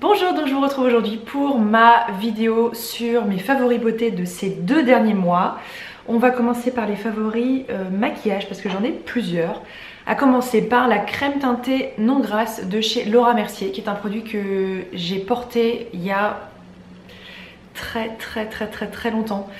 Bonjour, donc je vous retrouve aujourd'hui pour ma vidéo sur mes favoris beauté de ces deux derniers mois. On va commencer par les favoris euh, maquillage parce que j'en ai plusieurs. À commencer par la crème teintée non grasse de chez Laura Mercier qui est un produit que j'ai porté il y a très très très très très longtemps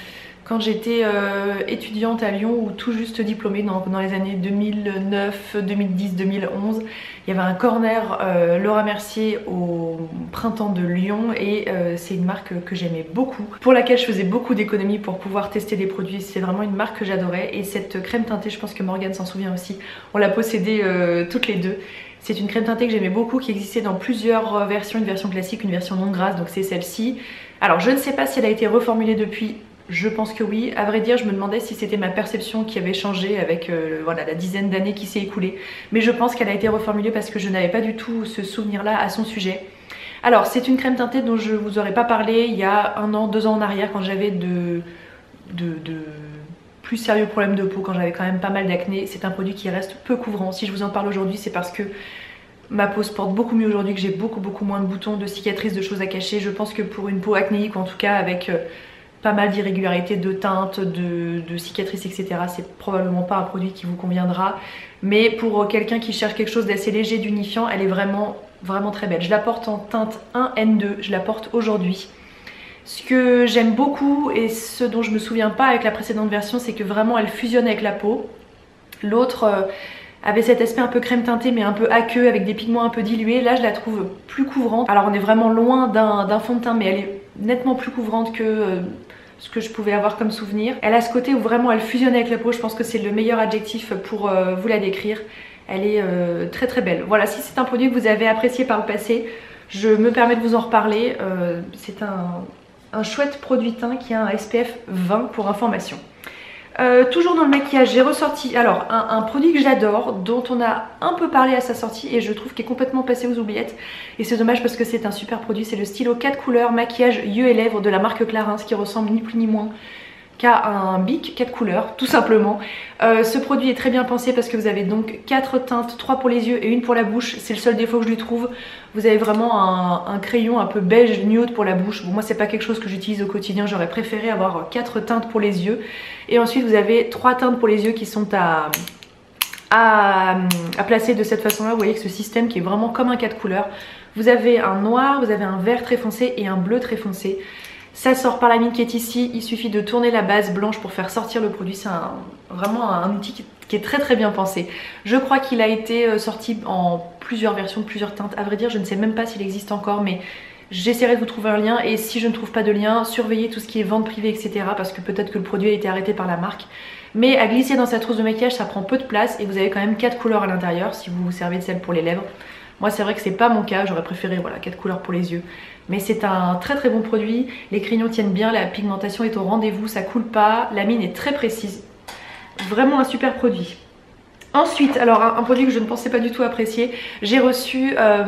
quand j'étais euh, étudiante à Lyon ou tout juste diplômée dans, les années 2009, 2010, 2011. Il y avait un corner euh, Laura Mercier au printemps de Lyon et euh, c'est une marque que j'aimais beaucoup, pour laquelle je faisais beaucoup d'économies pour pouvoir tester des produits. C'est vraiment une marque que j'adorais et cette crème teintée, je pense que Morgane s'en souvient aussi, on l'a possédée toutes les deux. C'est une crème teintée que j'aimais beaucoup, qui existait dans plusieurs versions, une version classique, une version non grasse, donc c'est celle-ci. Alors je ne sais pas si elle a été reformulée depuis, je pense que oui. À vrai dire, je me demandais si c'était ma perception qui avait changé avec euh, la dizaine d'années qui s'est écoulée. Mais je pense qu'elle a été reformulée parce que je n'avais pas du tout ce souvenir-là à son sujet. Alors, c'est une crème teintée dont je vous aurais pas parlé il y a un an, deux ans en arrière quand j'avais de plus sérieux problèmes de peau, quand j'avais quand même pas mal d'acné. C'est un produit qui reste peu couvrant. Si je vous en parle aujourd'hui, c'est parce que ma peau se porte beaucoup mieux aujourd'hui, que j'ai beaucoup beaucoup moins de boutons, de cicatrices, de choses à cacher. Je pense que pour une peau acnéique, en tout cas avec... Euh, pas mal d'irrégularités de teintes, de, cicatrices, etc. C'est probablement pas un produit qui vous conviendra. Mais pour quelqu'un qui cherche quelque chose d'assez léger, d'unifiant, elle est vraiment, vraiment très belle. Je la porte en teinte 1N2, je la porte aujourd'hui. Ce que j'aime beaucoup et ce dont je me souviens pas avec la précédente version, c'est que vraiment elle fusionne avec la peau. L'autre euh, avait cet aspect un peu crème teintée mais un peu aqueux avec des pigments un peu dilués. Là je la trouve plus couvrante. Alors on est vraiment loin d'un fond de teint mais elle est nettement plus couvrante que euh, ce que je pouvais avoir comme souvenir. Elle a ce côté où vraiment elle fusionne avec la peau, je pense que c'est le meilleur adjectif pour euh, vous la décrire. Elle est euh, très très belle. Voilà, si c'est un produit que vous avez apprécié par le passé, je me permets de vous en reparler. c'est un, un chouette produit teint qui a un SPF 20 pour information. Euh, toujours dans le maquillage, j'ai ressorti alors un, produit que j'adore, dont on a un peu parlé à sa sortie et je trouve qu'il est complètement passé aux oubliettes. Et c'est dommage parce que c'est un super produit, c'est le stylo 4 couleurs maquillage yeux et lèvres de la marque Clarins qui ressemble ni plus ni moins un bic 4 couleurs tout simplement. Euh, ce produit est très bien pensé parce que vous avez donc 4 teintes, 3 pour les yeux et une pour la bouche. C'est le seul défaut que je lui trouve. Vous avez vraiment un, crayon un peu beige nude pour la bouche. Bon moi c'est pas quelque chose que j'utilise au quotidien, j'aurais préféré avoir 4 teintes pour les yeux. Et ensuite vous avez 3 teintes pour les yeux qui sont à, placer de cette façon là. Vous voyez que ce système qui est vraiment comme un 4 couleurs. Vous avez un noir, vous avez un vert très foncé et un bleu très foncé. Ça sort par la mine qui est ici, il suffit de tourner la base blanche pour faire sortir le produit. C'est vraiment un outil qui, est très très bien pensé. Je crois qu'il a été euh, sorti en plusieurs versions, plusieurs teintes. À vrai dire, je ne sais même pas s'il existe encore, mais j'essaierai de vous trouver un lien. Et si je ne trouve pas de lien, surveillez tout ce qui est vente privée, etc. Parce que peut-être que le produit a été arrêté par la marque. Mais à glisser dans sa trousse de maquillage, ça prend peu de place et vous avez quand même 4 couleurs à l'intérieur si vous vous servez de celle pour les lèvres. Moi c'est vrai que c'est pas mon cas, j'aurais préféré voilà 4 couleurs pour les yeux. Mais c'est un très très bon produit, les crayons tiennent bien, la pigmentation est au rendez-vous, ça coule pas, la mine est très précise. Vraiment un super produit. Ensuite, alors un, produit que je ne pensais pas du tout apprécier, j'ai reçu euh,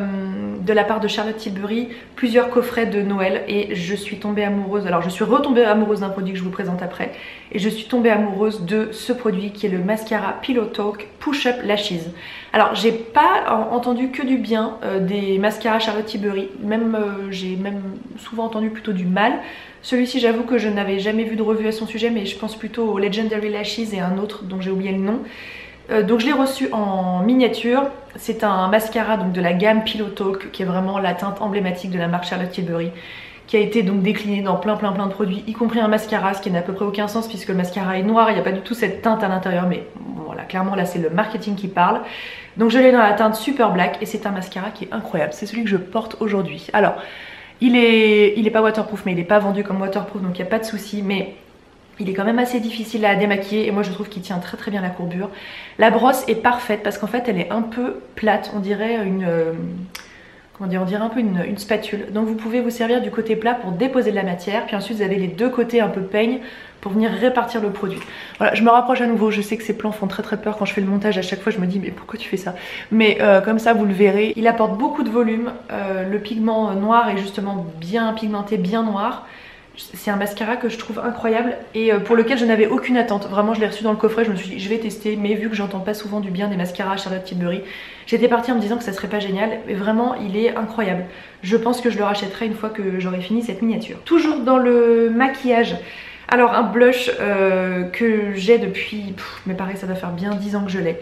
de la part de Charlotte Tilbury plusieurs coffrets de Noël et je suis tombée amoureuse, alors je suis retombée amoureuse d'un produit que je vous présente après et je suis tombée amoureuse de ce produit qui est le mascara Pillow Talk Push Up Lashes. Alors j'ai pas entendu que du bien euh, des mascaras Charlotte Tilbury, même euh, j'ai même souvent entendu plutôt du mal. Celui-ci j'avoue que je n'avais jamais vu de revue à son sujet mais je pense plutôt au Legendary Lashes et un autre dont j'ai oublié le nom. Euh, donc je l'ai reçu en miniature. C'est un mascara donc de la gamme Pillow Talk qui est vraiment la teinte emblématique de la marque Charlotte Tilbury qui a été donc décliné dans plein plein plein de produits, y compris un mascara, ce qui n'a à peu près aucun sens puisque le mascara est noir, il n'y a pas du tout cette teinte à l'intérieur, mais voilà, clairement là c'est le marketing qui parle. Donc je l'ai dans la teinte Super Black et c'est un mascara qui est incroyable, c'est celui que je porte aujourd'hui. Alors, il est, il pas waterproof mais il est pas vendu comme waterproof donc il n'y a pas de souci, mais il est quand même assez difficile à démaquiller et moi je trouve qu'il tient très très bien la courbure. La brosse est parfaite parce qu'en fait elle est un peu plate, on dirait une... Euh, comment dire, on dirait un peu une, spatule. Donc vous pouvez vous servir du côté plat pour déposer de la matière, puis ensuite vous avez les deux côtés un peu peigne pour venir répartir le produit. Voilà, je me rapproche à nouveau, je sais que ces plans font très très peur quand je fais le montage, à chaque fois je me dis mais pourquoi tu fais ça? Mais euh, comme ça vous le verrez, il apporte beaucoup de volume, euh, le pigment noir est justement bien pigmenté, bien noir, c'est un mascara que je trouve incroyable et euh, pour lequel je n'avais aucune attente. Vraiment, je l'ai reçu dans le coffret, je me suis dit je vais tester, mais vu que j'entends pas souvent du bien des mascaras Charlotte Tilbury, j'étais partie en me disant que ça serait pas génial, mais vraiment il est incroyable. Je pense que je le rachèterai une fois que j'aurai fini cette miniature. Toujours dans le maquillage, alors un blush euh, que j'ai depuis, mais pareil ça doit faire bien 10 ans que je l'ai.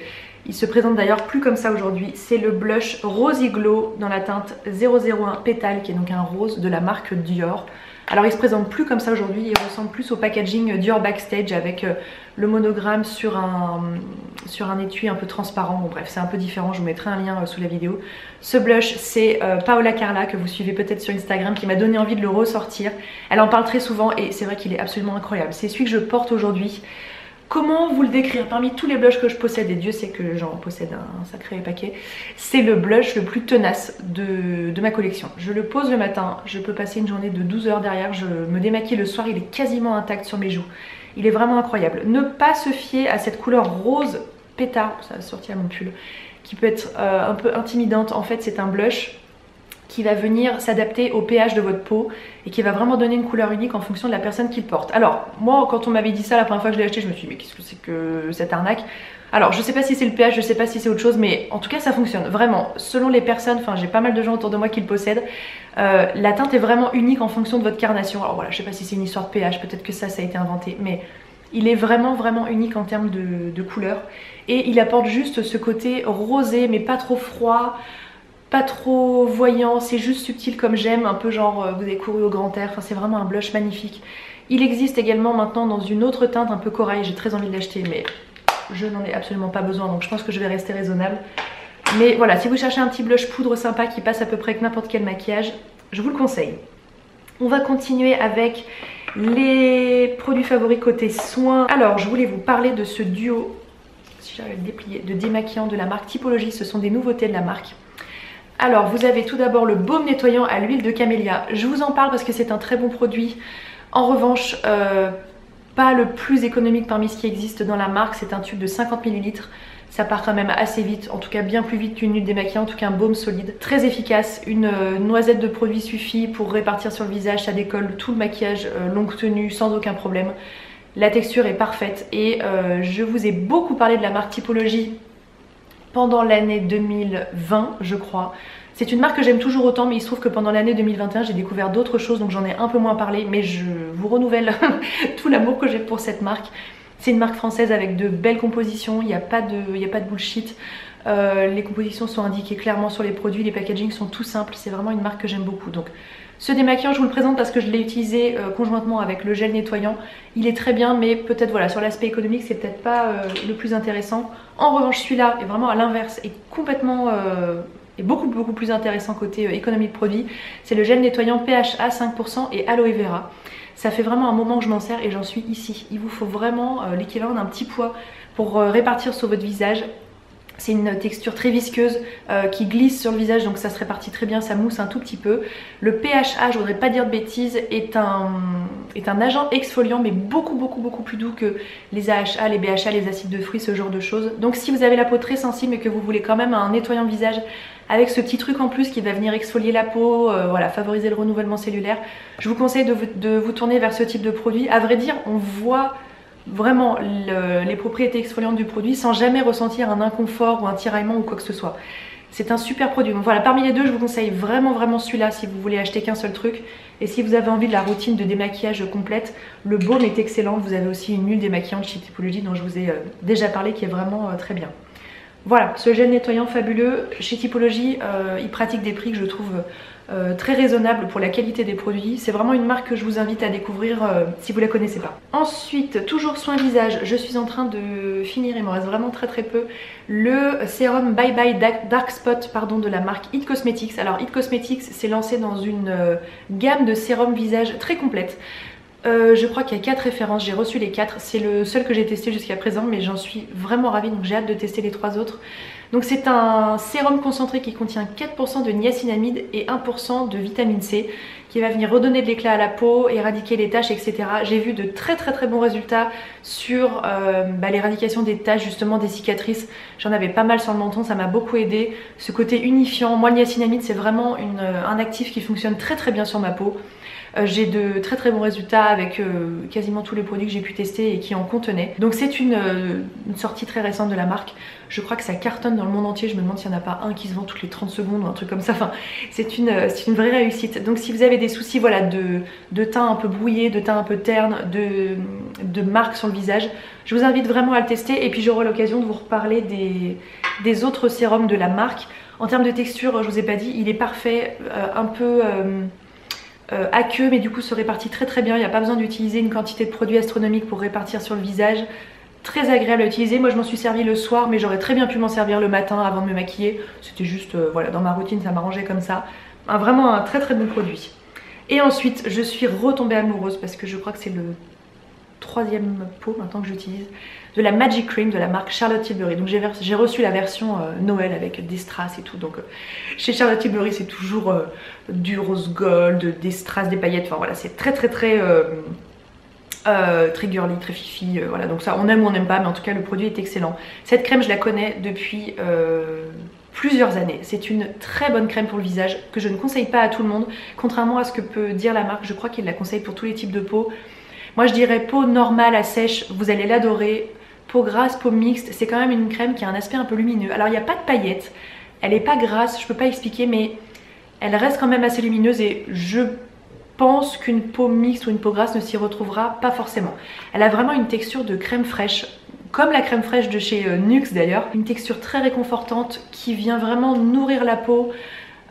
Il se présente d'ailleurs plus comme ça aujourd'hui. C'est le blush Rosy Glow dans la teinte 001 Pétale qui est donc un rose de la marque Dior. Alors il se présente plus comme ça aujourd'hui, il ressemble plus au packaging Dior Backstage avec euh, le monogramme sur un, étui un peu transparent. Bon bref, c'est un peu différent, je vous mettrai un lien euh, sous la vidéo. Ce blush, c'est euh, Paola Carla que vous suivez peut-être sur Instagram qui m'a donné envie de le ressortir. Elle en parle très souvent et c'est vrai qu'il est absolument incroyable. C'est celui que je porte aujourd'hui. Comment vous le décrire? Parmi tous les blushs que je possède, et Dieu sait que j'en possède un sacré paquet, c'est le blush le plus tenace de, ma collection. Je le pose le matin, je peux passer une journée de 12 heures derrière, je me démaquille le soir, il est quasiment intact sur mes joues. Il est vraiment incroyable. Ne pas se fier à cette couleur rose pétard, ça va sortir à mon pull, qui peut être euh, un peu intimidante. En fait, c'est un blush qui va venir s'adapter au pH de votre peau et qui va vraiment donner une couleur unique en fonction de la personne qui le porte. Alors moi quand on m'avait dit ça la première fois que je l'ai acheté je me suis dit mais qu'est-ce que c'est que cette arnaque? Alors je sais pas si c'est le pH, je sais pas si c'est autre chose mais en tout cas ça fonctionne. Vraiment selon les personnes, enfin j'ai pas mal de gens autour de moi qui le possèdent euh, la teinte est vraiment unique en fonction de votre carnation. Alors voilà je sais pas si c'est une histoire de pH, peut-être que ça ça a été inventé mais il est vraiment vraiment unique en termes de, de couleur. Et il apporte juste ce côté rosé mais pas trop froid pas trop voyant, c'est juste subtil comme j'aime, un peu genre euh, vous avez couru au grand air, enfin c'est vraiment un blush magnifique. Il existe également maintenant dans une autre teinte un peu corail, j'ai très envie de l'acheter mais je n'en ai absolument pas besoin donc je pense que je vais rester raisonnable. Mais voilà, si vous cherchez un petit blush poudre sympa qui passe à peu près avec n'importe quel maquillage, je vous le conseille. On va continuer avec les produits favoris côté soins. Alors je voulais vous parler de ce duo, si j'arrive à de démaquillant de la marque Typologie, ce sont des nouveautés de la marque. Alors vous avez tout d'abord le baume nettoyant à l'huile de camélia. Je vous en parle parce que c'est un très bon produit. En revanche, euh, pas le plus économique parmi ce qui existe dans la marque. C'est un tube de 50 ml. Ça part quand même assez vite, en tout cas bien plus vite qu'une huile démaquillante, en tout cas un baume solide. Très efficace, une euh, noisette de produit suffit pour répartir sur le visage, ça décolle tout le maquillage euh, longue tenue sans aucun problème. La texture est parfaite et je vous ai beaucoup parlé de la marque Typologie pendant l'année 2020 je crois. C'est une marque que j'aime toujours autant mais il se trouve que pendant l'année 2021 j'ai découvert d'autres choses donc j'en ai un peu moins parlé mais je vous renouvelle tout l'amour que j'ai pour cette marque. C'est une marque française avec de belles compositions, il n'y a, pas de, a pas de bullshit. Euh, les compositions sont indiquées clairement sur les produits, les packagings sont tout simples, c'est vraiment une marque que j'aime beaucoup. Donc ce démaquillant, je vous le présente parce que je l'ai utilisé euh, conjointement avec le gel nettoyant. Il est très bien, mais peut-être voilà, sur l'aspect économique, c'est peut-être pas euh, le plus intéressant. En revanche, celui-là est vraiment à l'inverse, est complètement... Euh, est beaucoup beaucoup plus intéressant côté économie de produit. C'est le gel nettoyant PHA 5% et aloe vera. Ça fait vraiment un moment que je m'en sers et j'en suis ici. Il vous faut vraiment l'équivalent d'un petit poids pour répartir sur votre visage c'est une texture très visqueuse euh, qui glisse sur le visage donc ça se répartit très bien, ça mousse un tout petit peu. Le PHA, je voudrais pas dire de bêtises, est un, agent exfoliant mais beaucoup beaucoup beaucoup plus doux que les AHA, les BHA, les acides de fruits, ce genre de choses. Donc si vous avez la peau très sensible et que vous voulez quand même un nettoyant visage avec ce petit truc en plus qui va venir exfolier la peau, euh, voilà, favoriser le renouvellement cellulaire, je vous conseille de vous, de vous tourner vers ce type de produit. À vrai dire, on voit vraiment les propriétés exfoliantes du produit sans jamais ressentir un inconfort ou un tiraillement ou quoi que ce soit. C'est un super produit. Donc voilà, parmi les deux, je vous conseille vraiment vraiment celui-là si vous voulez acheter qu'un seul truc. Et si vous avez envie de la routine de démaquillage complète, le baume est excellent. Vous avez aussi une huile démaquillante chez Typologie dont je vous ai euh, déjà parlé qui est vraiment euh, très bien. Voilà, ce gel nettoyant fabuleux. Chez Typologie, euh, il pratique des prix que je trouve euh, très raisonnable pour la qualité des produits. C'est vraiment une marque que je vous invite à découvrir euh, si vous la connaissez pas. Ensuite, toujours soin visage, je suis en train de finir, il me reste vraiment très très peu, le sérum Bye Bye Dark Spot de la marque It Cosmetics. Alors It Cosmetics s'est lancé dans une euh, gamme de sérums visage très complète. Je crois qu'il y a 4 références, j'ai reçu les 4, c'est le seul que j'ai testé jusqu'à présent mais j'en suis vraiment ravie donc j'ai hâte de tester les trois autres. Donc c'est un sérum concentré qui contient 4% de niacinamide et 1% de vitamine C qui va venir redonner de l'éclat à la peau, éradiquer les taches, etc. J'ai vu de très très très bons résultats sur euh, bah, l'éradication des taches, justement des cicatrices. J'en avais pas mal sur le menton, ça m'a beaucoup aidé. Ce côté unifiant, moi le niacinamide c'est vraiment un actif qui fonctionne très très bien sur ma peau. Euh, j'ai de très très bons résultats avec euh, quasiment tous les produits que j'ai pu tester et qui en contenaient. Donc c'est une, euh, une, sortie très récente de la marque. Je crois que ça cartonne dans le monde entier. Je me demande s'il n'y en a pas un qui se vend toutes les 30 secondes ou un truc comme ça. Enfin, c'est une, une vraie réussite. Donc si vous avez des soucis voilà, de, de teint un peu brouillé, de teint un peu terne, de, de marques sur le visage, je vous invite vraiment à le tester. Et puis j'aurai l'occasion de vous reparler des, des autres sérums de la marque. En termes de texture, je vous ai pas dit, il est parfait, un peu aqueux mais du coup se répartit très très bien. Il n'y a pas besoin d'utiliser une quantité de produits astronomiques pour répartir sur le visage. Très agréable à utiliser. Moi je m'en suis servi le soir mais j'aurais très bien pu m'en servir le matin avant de me maquiller. C'était juste, euh, voilà, dans ma routine ça m'arrangeait comme ça. vraiment un très très bon produit. Et ensuite je suis retombée amoureuse parce que je crois que c'est le troisième pot maintenant que j'utilise de la Magic Cream de la marque Charlotte Tilbury. Donc j'ai reçu la version euh, Noël avec des strass et tout. Donc euh, chez Charlotte Tilbury c'est toujours euh, du rose gold, des strass, des paillettes. Enfin voilà c'est très très très très girly, très fifi. voilà donc ça on aime ou on n'aime pas mais en tout cas le produit est excellent. Cette crème je la connais depuis plusieurs années. C'est une très bonne crème pour le visage que je ne conseille pas à tout le monde. Contrairement à ce que peut dire la marque, je crois qu'il la conseille pour tous les types de peau. Moi je dirais peau normale à sèche, vous allez l'adorer peau grasse, peau mixte, c'est quand même une crème qui a un aspect un peu lumineux. Alors il n'y a pas de paillettes, elle n'est pas grasse, je peux pas expliquer, mais elle reste quand même assez lumineuse et je pense qu'une peau mixte ou une peau grasse ne s'y retrouvera pas forcément. Elle a vraiment une texture de crème fraîche, comme la crème fraîche de chez euh, Nuxe d'ailleurs. Une texture très réconfortante qui vient vraiment nourrir la peau.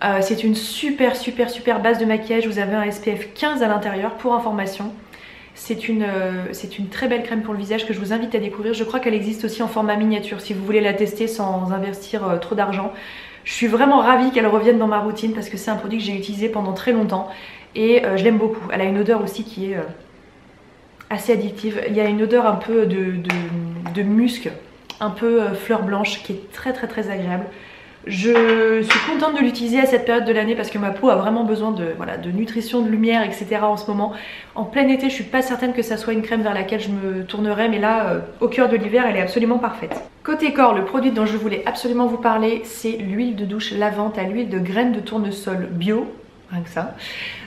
Euh, c'est une super super super base de maquillage, vous avez un SPF 15 à l'intérieur pour information. C'est une, euh, très belle crème pour le visage que je vous invite à découvrir. Je crois qu'elle existe aussi en format miniature si vous voulez la tester sans investir euh, trop d'argent. Je suis vraiment ravie qu'elle revienne dans ma routine parce que c'est un produit que j'ai utilisé pendant très longtemps et euh, je l'aime beaucoup. Elle a une odeur aussi qui est assez addictive. Il y a une odeur un peu de, de musc, un peu fleur blanche qui est très très très agréable. Je suis contente de l'utiliser à cette période de l'année parce que ma peau a vraiment besoin de, voilà, de nutrition, de lumière, etc. en ce moment. En plein été, je suis pas certaine que ça soit une crème vers laquelle je me tournerai, mais là, euh, au cœur de l'hiver, elle est absolument parfaite. Côté corps, le produit dont je voulais absolument vous parler, c'est l'huile de douche lavante à l'huile de graines de tournesol bio, rien que ça,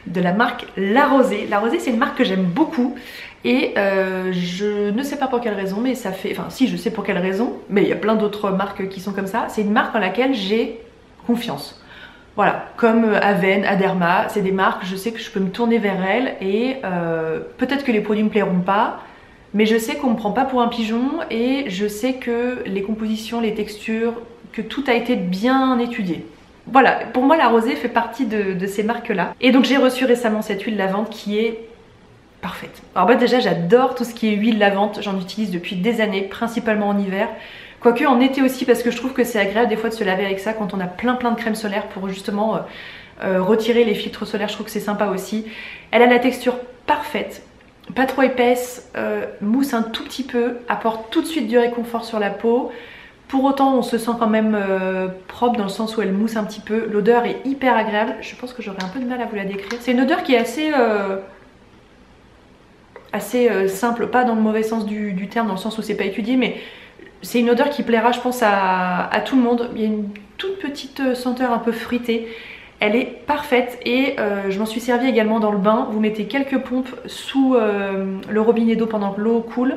de la marque La Rosée. La Rosée, c'est une marque que j'aime beaucoup. Et euh, je ne sais pas pour quelle raison, mais ça fait... Enfin si, je sais pour quelle raison, mais il y a plein d'autres marques qui sont comme ça. C'est une marque en laquelle j'ai confiance. Voilà, comme Aven, Aderma, c'est des marques, je sais que je peux me tourner vers elles et euh, peut-être que les produits me plairont pas, mais je sais qu'on me prend pas pour un pigeon et je sais que les compositions, les textures, que tout a été bien étudié. Voilà, pour moi la rosée fait partie de, ces marques-là. Et donc j'ai reçu récemment cette huile lavande qui est parfaite. Alors bah déjà j'adore tout ce qui est huile lavante, j'en utilise depuis des années, principalement en hiver. Quoique en été aussi parce que je trouve que c'est agréable des fois de se laver avec ça quand on a plein plein de crème solaire pour justement euh, euh, retirer les filtres solaires, je trouve que c'est sympa aussi. Elle a la texture parfaite, pas trop épaisse, euh, mousse un tout petit peu, apporte tout de suite du réconfort sur la peau. Pour autant on se sent quand même propre dans le sens où elle mousse un petit peu, l'odeur est hyper agréable, je pense que j'aurais un peu de mal à vous la décrire. C'est une odeur qui est assez assez euh, simple, pas dans le mauvais sens du, terme, dans le sens où c'est pas étudié, mais c'est une odeur qui plaira je pense à, tout le monde. Il y a une toute petite euh, senteur un peu fruitée. Elle est parfaite et euh, je m'en suis servi également dans le bain. Vous mettez quelques pompes sous le robinet d'eau pendant que l'eau coule.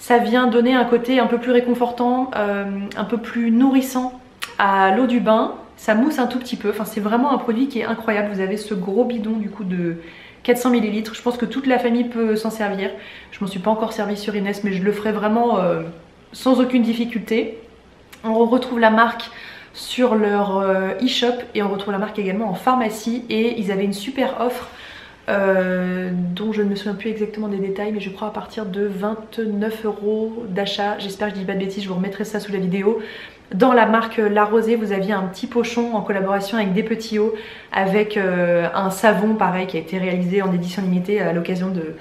Ça vient donner un côté un peu plus réconfortant, un peu plus nourrissant à l'eau du bain. Ça mousse un tout petit peu. Enfin, c'est vraiment un produit qui est incroyable. Vous avez ce gros bidon du coup de 400 ml. Je pense que toute la famille peut s'en servir. Je m'en suis pas encore servi sur Inès, mais je le ferai vraiment euh, sans aucune difficulté. On retrouve la marque sur leur euh, e-shop et on retrouve la marque également en pharmacie et ils avaient une super offre euh, dont je ne me souviens plus exactement des détails mais je crois à partir de 29 euros d'achat j'espère que je dis pas de bêtises je vous remettrai ça sous la vidéo dans la marque La Rosée, vous aviez un petit pochon en collaboration avec des petits hauts avec euh, un savon pareil qui a été réalisé en édition limitée à l'occasion de,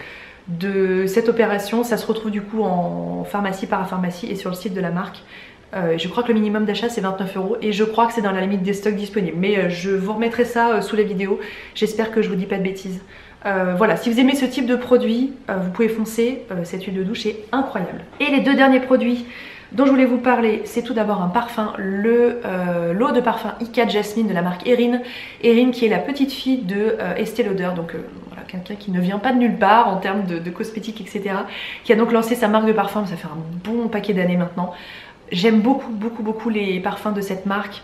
de cette opération. Ça se retrouve du coup en pharmacie, parapharmacie et sur le site de la marque. Euh, je crois que le minimum d'achat c'est 29 euros et je crois que c'est dans la limite des stocks disponibles. Mais euh, je vous remettrai ça sous la vidéo. J'espère que je vous dis pas de bêtises. voilà, si vous aimez ce type de produit, vous pouvez foncer. cette huile de douche est incroyable. Et les deux derniers produits dont je voulais vous parler, c'est tout d'abord un parfum, le lot de parfum Ika Jasmine de la marque Erin. Erin qui est la petite fille de Estée Lauder, donc quelqu'un qui ne vient pas de nulle part en termes de, cosmétiques, etc. Qui a donc lancé sa marque de parfum, ça fait un bon paquet d'années maintenant. J'aime beaucoup, beaucoup, beaucoup les parfums de cette marque.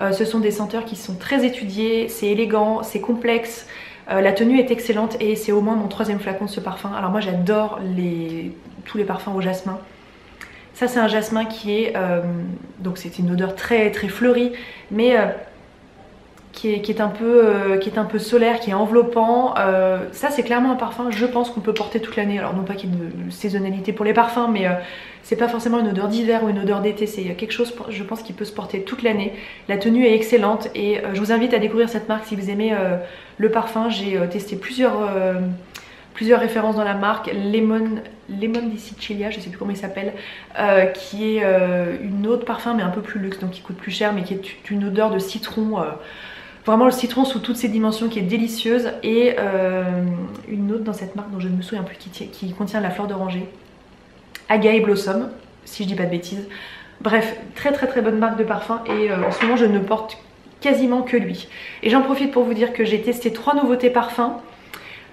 Euh, ce sont des senteurs qui sont très étudiés, c'est élégant, c'est complexe, euh, la tenue est excellente et c'est au moins mon troisième flacon de ce parfum. Alors moi j'adore tous les parfums au jasmin. Ça c'est un jasmin qui est, euh, donc c'est une odeur très très fleurie, mais qui est, un peu, qui est un peu solaire, qui est enveloppant. Ça c'est clairement un parfum, je pense qu'on peut porter toute l'année. Alors non pas qu'il y ait de saisonnalité pour les parfums, mais c'est pas forcément une odeur d'hiver ou une odeur d'été, c'est quelque chose je pense qui peut se porter toute l'année. La tenue est excellente et je vous invite à découvrir cette marque si vous aimez le parfum. J'ai testé plusieurs, références dans la marque. Lemon, Lemon di Sicilia, je sais plus comment il s'appelle, qui est une autre parfum mais un peu plus luxe, donc qui coûte plus cher, mais qui est une odeur de citron Vraiment le citron sous toutes ses dimensions qui est délicieuse. Et euh, une autre dans cette marque dont je ne me souviens plus qui contient la fleur d'oranger. Agaï Blossom, si je dis pas de bêtises. Bref, très très très bonne marque de parfum et euh, en ce moment je ne porte quasiment que lui. Et j'en profite pour vous dire que j'ai testé trois nouveautés parfums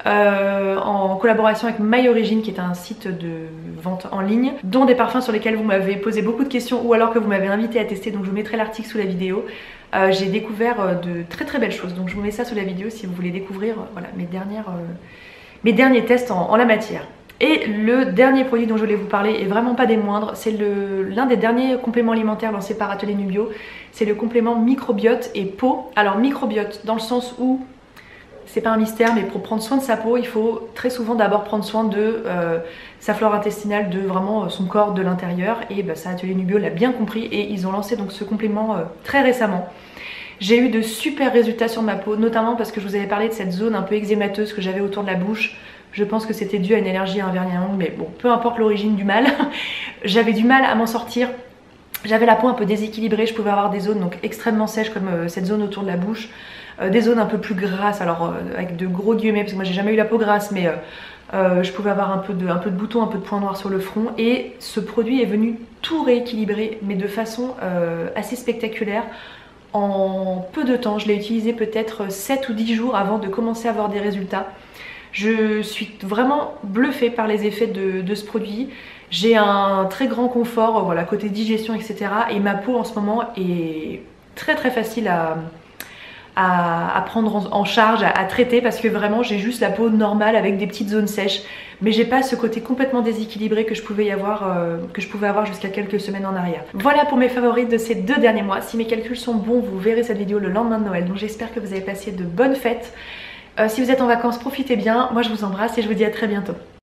euh, en collaboration avec My Origin qui est un site de vente en ligne dont des parfums sur lesquels vous m'avez posé beaucoup de questions ou alors que vous m'avez invité à tester donc je vous mettrai l'article sous la vidéo. Euh, j'ai découvert de très très belles choses. Donc je vous mets ça sous la vidéo si vous voulez découvrir voilà, mes, dernières, mes derniers tests en, la matière. Et le dernier produit dont je voulais vous parler est vraiment pas des moindres, c'est l'un des derniers compléments alimentaires lancés par Atelier Nubio, c'est le complément microbiote et peau. Alors microbiote dans le sens où c'est pas un mystère, mais pour prendre soin de sa peau, il faut très souvent d'abord prendre soin de sa flore intestinale, de vraiment son corps de l'intérieur. Et bah, ça, Atelier Nubio l'a bien compris et ils ont lancé donc ce complément très récemment. J'ai eu de super résultats sur ma peau, notamment parce que je vous avais parlé de cette zone un peu eczémateuse que j'avais autour de la bouche. Je pense que c'était dû à une allergie à un vernis à ongles, mais bon, peu importe l'origine du mal. j'avais du mal à m'en sortir. J'avais la peau un peu déséquilibrée, je pouvais avoir des zones donc extrêmement sèches comme euh, cette zone autour de la bouche, euh, des zones un peu plus grasses, alors euh, avec de gros guillemets, parce que moi j'ai jamais eu la peau grasse, mais je pouvais avoir un peu, de, un peu de boutons, un peu de points noirs sur le front, et ce produit est venu tout rééquilibrer, mais de façon assez spectaculaire en peu de temps. Je l'ai utilisé peut-être 7 ou 10 jours avant de commencer à avoir des résultats. Je suis vraiment bluffée par les effets de, ce produit. J'ai un très grand confort, voilà, côté digestion, etc. Et ma peau en ce moment est très très facile à, prendre en, charge, à, traiter parce que vraiment j'ai juste la peau normale avec des petites zones sèches mais j'ai pas ce côté complètement déséquilibré que je pouvais y avoir euh, que je pouvais avoir jusqu'à quelques semaines en arrière. Voilà pour mes favoris de ces deux derniers mois. Si mes calculs sont bons, vous verrez cette vidéo le lendemain de Noël. Donc j'espère que vous avez passé de bonnes fêtes. Euh, si vous êtes en vacances, profitez bien. Moi je vous embrasse et je vous dis à très bientôt.